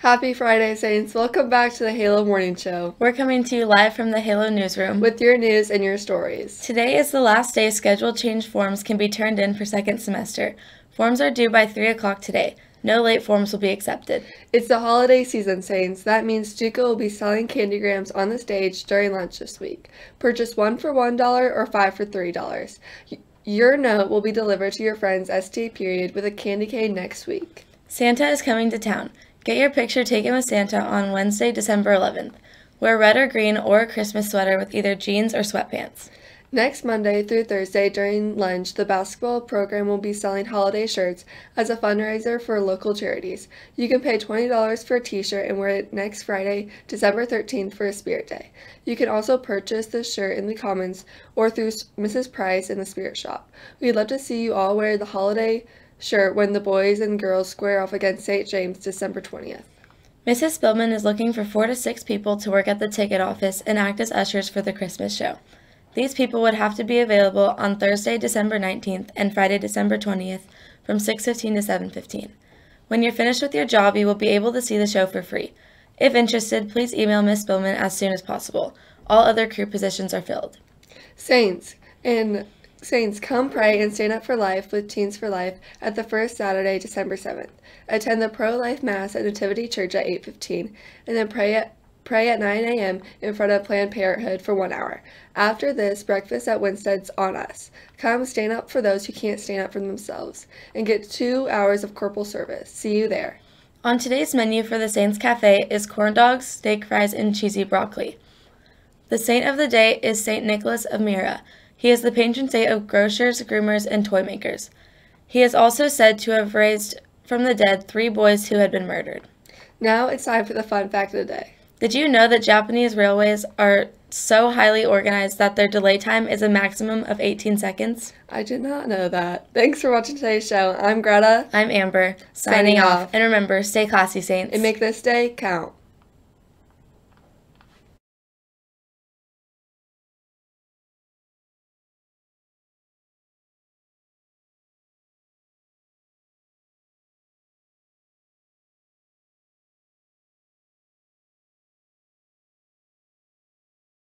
Happy Friday, Saints. Welcome back to the Halo Morning Show We're coming to you live from the Halo newsroom. with your news and your stories. Today is the last day scheduled change forms can be turned in for second semester. Forms are due by 3 o'clock today. No late forms will be accepted. It's the holiday season, Saints. That means Stuco will be selling candygrams on the stage during lunch this week. Purchase one for $1 or five for $3. Your note will be delivered to your friend's ST period with a candy cane next week. Santa is coming to town. Get your picture taken with Santa on Wednesday, December 11th. Wear red or green or a Christmas sweater with either jeans or sweatpants. Next Monday through Thursday during lunch, the basketball program will be selling holiday shirts as a fundraiser for local charities. You can pay $20 for a t shirt and wear it next Friday, December 13th for a Spirit Day. You can also purchase the shirt in the Commons or through Mrs. Price in the Spirit Shop. We'd love to see you all wear the holiday shirt when the boys and girls square off against St. James December 20th. Mrs. Spillman is looking for four to six people to work at the ticket office and act as ushers for the Christmas show. These people would have to be available on Thursday, December 19th and Friday, December 20th from 6:15 to 7:15. When you're finished with your job, you will be able to see the show for free. If interested, please email Miss Spillman as soon as possible. All other crew positions are filled. Saints and Saints, come pray and stand up for life with Teens for Life at the first Saturday, December 7th. Attend the pro-life mass at Nativity Church at 8:15 and then pray at pray at 9 a.m. in front of Planned Parenthood for 1 hour. After this, breakfast at Winstead's on us. Come stand up for those who can't stand up for themselves and get 2 hours of corporal service. See you there. On today's menu for the Saints Cafe is corn dogs, steak fries, and cheesy broccoli. The saint of the day is Saint Nicholas of Myra. He is the patron saint of grocers, groomers, and toy makers. He is also said to have raised from the dead three boys who had been murdered. Now it's time for the fun fact of the day. Did you know that Japanese railways are so highly organized that their delay time is a maximum of 18 seconds? I did not know that. Thanks for watching today's show. I'm Greta I'm Amber, Signing signing, off. off. And remember, stay classy, Saints. and make this day count.